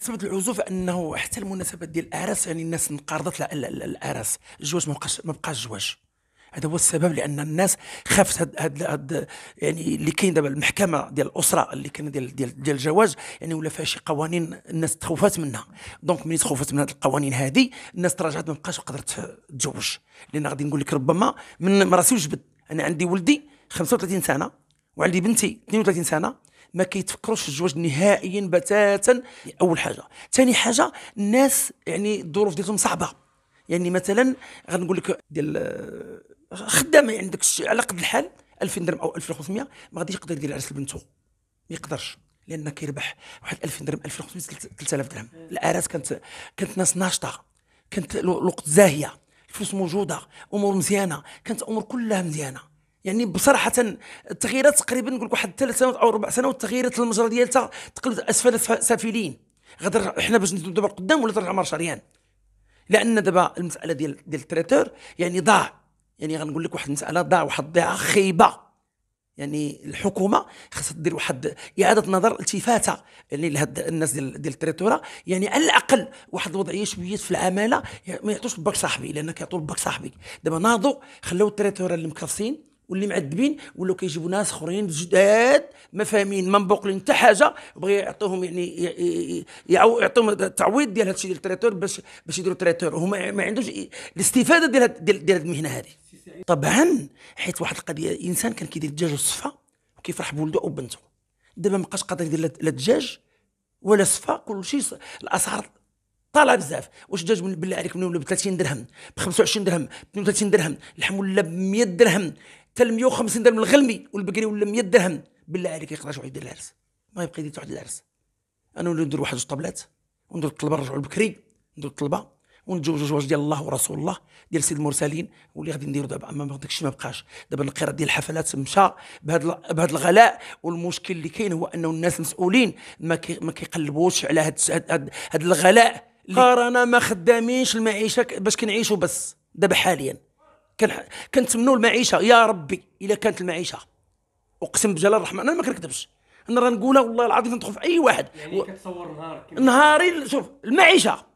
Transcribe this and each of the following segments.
سبب العزوف أنه حتى المناسبات ديال الأعراس يعني الناس انقرضت الأعراس. الجواج ما بقاش ما بقاش جواج هذا هو السبب لأن الناس خافت هاد, هاد, هاد يعني اللي كاين دابا المحكمة ديال الأسرة اللي كاين ديال ديال ديال الجواز يعني ولا فيها شي قوانين الناس تخوفات منها. دونك ملي تخوفات من هاد القوانين هذه الناس تراجعت ما بقاش قدرت تتزوج لأن غادي نقول لك ربما من راسي وجبد أنا عندي ولدي 35 سنة. وعندي بنتي 32 سنة ما كيتفكروش في الزواج نهائيا بتاتا اول حاجة. ثاني حاجة الناس يعني الظروف ديالهم صعبة. يعني مثلا غنقول لك ديال خدامة يعني داك على قد الحال 2000 درهم أو 1500 ما غاديش يقدر يدير عرس لبنته. ما يقدرش لأن كيربح واحد 2000 درهم 1500 3000 درهم. الأعراس كانت كانت ناس ناشطة كانت الوقت زاهية الفلوس موجودة أمور مزيانة كانت أمور كلها مزيانة. يعني بصراحة التغييرات تقريبا نقول لك واحد ثلاث سنوات أو أربع سنوات التغييرات المجرى ديالها تقلب أسفل سافلين. غادر إحنا باش ندوب دابا قدام ولا ترجع مارش ريان لأن دابا المسألة ديال ديال التريتور يعني ضاع. يعني غنقول لك واحد المسألة ضاع واحد الضيعة خيبه يعني الحكومة خاصها دير واحد إعادة نظر التفاته يعني لهاد الناس ديال ديال التريتورا يعني على الأقل واحد الوضعية شوية في العمالة. يعني ما يعطوش الباك صاحبي لأن كيعطوا الباك صاحبي. دابا ناضوا خلاو التريتورا اللي مكرسين. واللي معذبين ولاو كيجيبوا ناس اخرين جداد ما فاهمين ما مبوقلين حتى حاجة بغي يعطوهم يعني يعطوهم التعويض ديال هادشي ديال ال traiteur باش باش يديروا traiteur هما ما عندوش الاستفادة ديال ديال, ديال المهنة هذه طبعا حيت واحد القضية الإنسان كان كيدير الدجاج والصفا وكيفرح بولده أو بنته دابا ما بقاش قادر يدير لا الدجاج ولا صفا كل شيء الأسعار طالعة بزاف. واش الدجاج بالله عليك من ب 30 درهم ب 25 درهم ب 32 درهم اللحم ولا ب 100 درهم. حتى 150 درهم الغلمي والبقري ولا 100 درهم. بالله عليك يقدر واحد يدير العرس. ما يبقى يدير واحد العرس. أنا نولي ندير واحد جوج طبلات وندير الطلبة نرجعوا البكري ندير الطلبة ونتزوجوا زواج ديال الله ورسول الله ديال سيد المرسلين واللي غادي نديروا دابا. أما داك الشيء ما بقاش. دابا القراءه ديال الحفلات مشى بهذا بهذا الغلاء والمشكل اللي كاين هو أنه الناس المسؤولين ما كي ما كيقلبوش على هذا الغلاء قرانا ما خدامينش المعيشة باش كنعيشوا بس. دابا حاليا. كنتمنوا المعيشة. يا ربي إلا كانت المعيشة. أقسم بجلال الرحمن أنا ما كنكذبش. أنا راه نقولها والله العظيم ندخل في أي واحد. يعني و... كتصور نهار نهاري شوف المعيشة.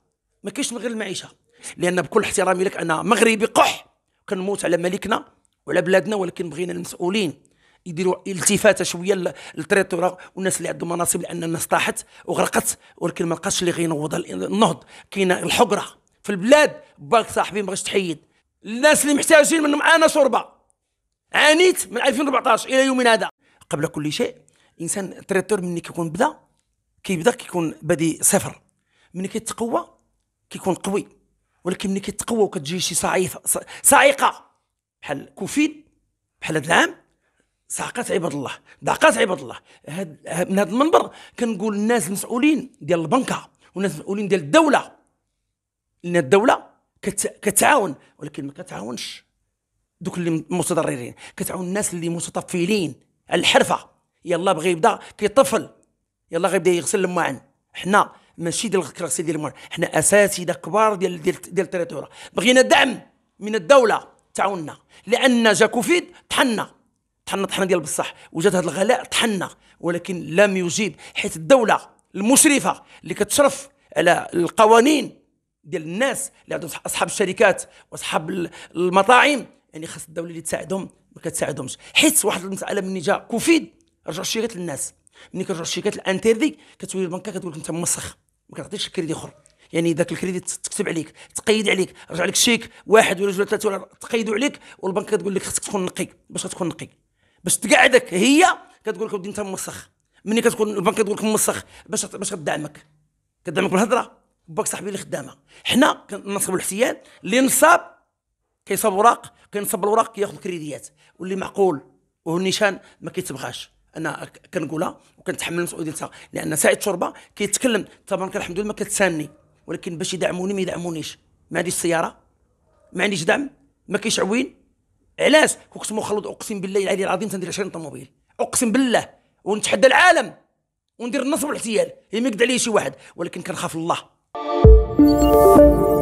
ما كاينش من غير المعيشة. لأن بكل احترامي لك أنا مغربي قح. كنموت على ملكنا وعلى بلادنا ولكن بغينا المسؤولين. يديروا التفاته شوية للتريتورا والناس اللي عندهم مناصب لأن الناس طاحت وغرقت ولكن ما لقاش اللي غينوض النهض. كاينة الحقرة في البلاد. باك صاحبي ما بغاش تحيد. الناس اللي محتاجين منهم أنا شوربة. عانيت من 2014 إلى يومنا هذا. قبل كل شيء إنسان ال traiteur ملي كيكون بدا كيبدا كيكون بادي صفر. ملي كيتقوى كيكون قوي. ولكن ملي كيتقوى وكتجي شي صعيفة صاعقه بحال كوفيد بحال هذا العام صعقات عباد الله ضاقات عباد الله. هاد من هذا المنبر كنقول الناس المسؤولين ديال البنكة والناس المسؤولين ديال الدولة. لأن الدولة كتعاون ولكن ما كتعاونش دوك اللي متضررين. كتعاون الناس اللي متطفلين على الحرفة. يلا بغى يبدا كيطفل. يلا غيبدا يغسل الماعن. حنا ماشي ديال الغسيل ديال الماعن حنا أساتذة كبار ديال ديال ديال التريتورا بغينا دعم من الدولة تعاوننا. لأن جا كوفيد طحنا. طحنا طحنا ديال بصح. وجات هذا الغلاء طحنا. ولكن لم يجيب حيث الدولة المشرفة اللي كتشرف على القوانين ديال الناس اللي عندهم أصحاب الشركات وأصحاب المطاعم يعني خاص الدولة اللي تساعدهم ما كتساعدهمش. حيت واحد المسألة ملي جا كوفيد رجعوا الشركات للناس. ملي كترجعوا الشركات الانتيردي كتولي البنكه كتقول لك أنت موسخ ما كتعطيش الكريدي أخر. يعني ذاك الكريدي تكتب عليك تقيد عليك رجع لك شيك واحد ولا جوج ثلاثة ولا تقيدوا عليك والبنك كتقول لك خصك تكون نقي. باش تكون نقي. باش تقعدك هي كتقول لك ودي أنت موسخ ملي كتكون البنك كتقول لك موسخ باش باش كدعمك. كدعمك بالهضرة. باك صاحبي اللي خدامه حنا كنصبوا الاحتيال اللي نصاب كيصاب وراق كينصب الوراق كياخذ كريديات. واللي معقول وهو النيشان ما كيتبغاش. أنا كنقولها وكنتحمل المسؤولية لأن سائد شربة كيتكلم طبعا الحمد لله ما كتساني. ولكن باش يدعموني ما يدعمونيش. ما عنديش سيارة ما عنديش دعم ما كاينش عوين علاش كنت مخلط أقسم بالله العلي العظيم تندير 20 طوموبيل. أقسم بالله ونتحدى العالم وندير النصب والاحتيال يقدر عليا شي واحد ولكن كنخاف الله Música